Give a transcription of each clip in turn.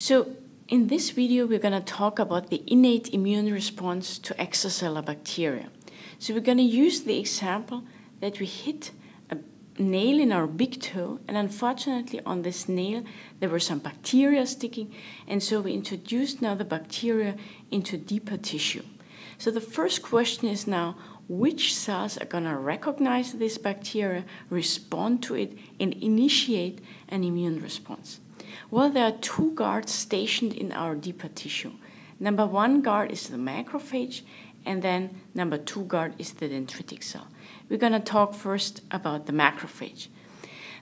So in this video, we're going to talk about the innate immune response to extracellular bacteria. So we're going to use the example that we hit a nail in our big toe, and unfortunately on this nail there were some bacteria sticking, and so we introduced now the bacteria into deeper tissue. So the first question is now, which cells are going to recognize this bacteria, respond to it, and initiate an immune response? Well, there are two guards stationed in our deeper tissue. Number one guard is the macrophage, and then number two guard is the dendritic cell. We're going to talk first about the macrophage.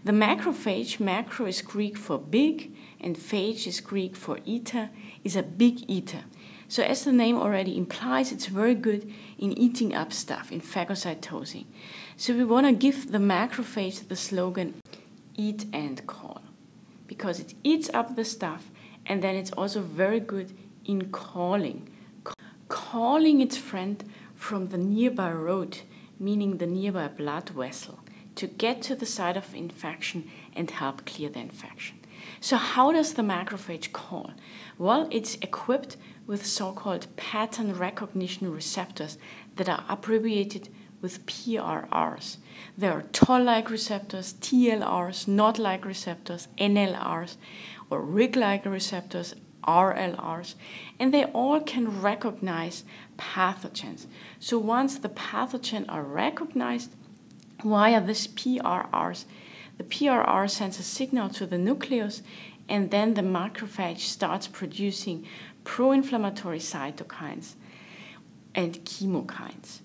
The macrophage, macro is Greek for big, and phage is Greek for eater, is a big eater. So, as the name already implies, it's very good in eating up stuff, in phagocytosing. So, we want to give the macrophage the slogan eat and call because it eats up the stuff and then it's also very good in calling. Calling its friend from the nearby road, meaning the nearby blood vessel, to get to the site of infection and help clear the infection. So, how does the macrophage call? Well, it's equipped with so called pattern recognition receptors that are abbreviated with PRRs. There are toll-like receptors, TLRs, NOD-like receptors, NLRs, or rig-like receptors, RLRs, and they all can recognize pathogens. So once the pathogen are recognized via these PRRs, the PRR sends a signal to the nucleus, and then the macrophage starts producing pro-inflammatory cytokines and chemokines.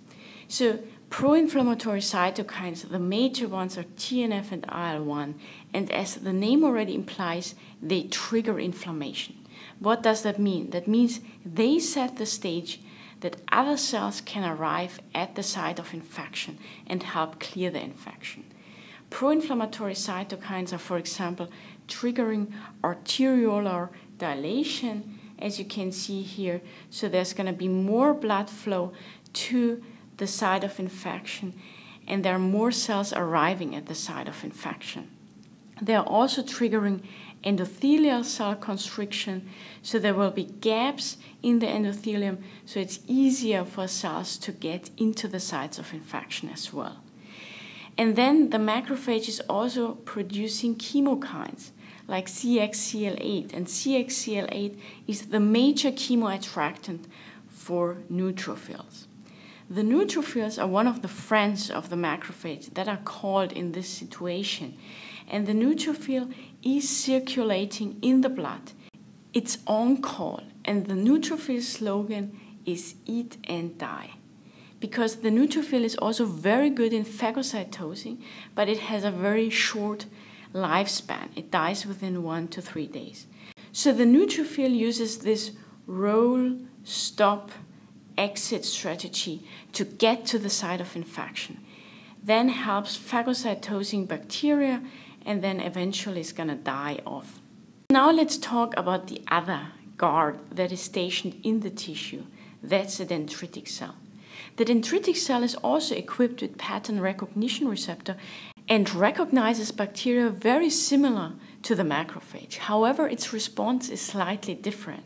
So Pro-inflammatory cytokines, the major ones are TNF and IL-1, and as the name already implies, they trigger inflammation. What does that mean? That means they set the stage that other cells can arrive at the site of infection and help clear the infection. Pro-inflammatory cytokines are, for example, triggering arteriolar dilation, as you can see here. So there's going to be more blood flow to the site of infection, and there are more cells arriving at the site of infection. They are also triggering endothelial cell constriction, so there will be gaps in the endothelium, so it's easier for cells to get into the sites of infection as well. And then the macrophage is also producing chemokines like CXCL8, and CXCL8 is the major chemoattractant for neutrophils. The neutrophils are one of the friends of the macrophage that are called in this situation. And the neutrophil is circulating in the blood. It's on call. And the neutrophil slogan is eat and die. Because the neutrophil is also very good in phagocytosing, but it has a very short lifespan. It dies within one to three days. So the neutrophil uses this roll, stop, exit strategy to get to the site of infection. Then helps phagocytosing bacteria and then eventually is going to die off. Now let's talk about the other guard that is stationed in the tissue. That's the dendritic cell. The dendritic cell is also equipped with pattern recognition receptor and recognizes bacteria very similar to the macrophage. However, its response is slightly different.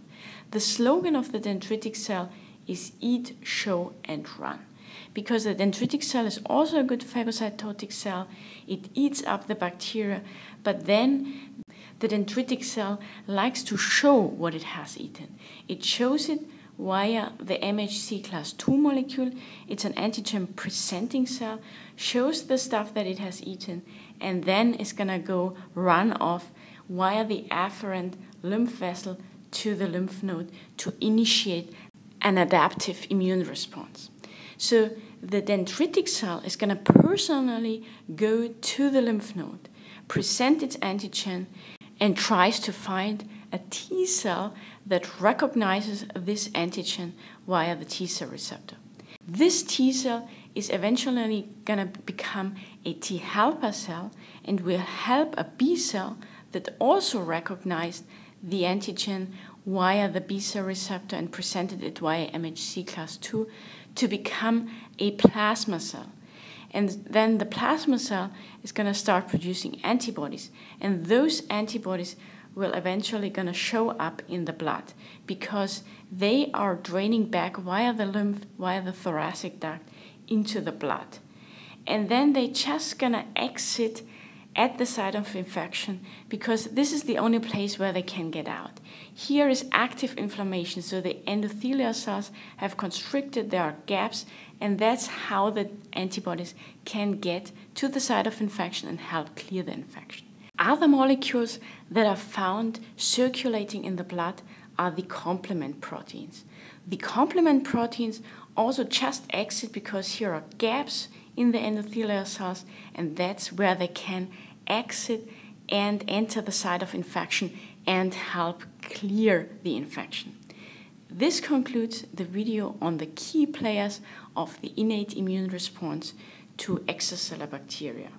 The slogan of the dendritic cell is eat, show, and run. Because the dendritic cell is also a good phagocytotic cell, it eats up the bacteria, but then the dendritic cell likes to show what it has eaten. It shows it via the MHC class II molecule. It's an antigen presenting cell, shows the stuff that it has eaten, and then it's gonna go run off via the afferent lymph vessel to the lymph node to initiate an adaptive immune response. So the dendritic cell is going to personally go to the lymph node, present its antigen, and tries to find a T cell that recognizes this antigen via the T cell receptor. This T cell is eventually going to become a T helper cell and will help a B cell that also recognized the antigen via the B cell receptor and presented it via MHC class II to become a plasma cell. And then the plasma cell is going to start producing antibodies. And those antibodies will eventually going to show up in the blood because they are draining back via the lymph, via the thoracic duct into the blood. And then they just going to exit at the site of infection because this is the only place where they can get out. Here is active inflammation, so the endothelial cells have constricted, there are gaps, and that's how the antibodies can get to the site of infection and help clear the infection. Other molecules that are found circulating in the blood are the complement proteins. The complement proteins also just exit because here are gaps in the endothelial cells, and that's where they can exit and enter the site of infection and help clear the infection. This concludes the video on the key players of the innate immune response to extracellular bacteria.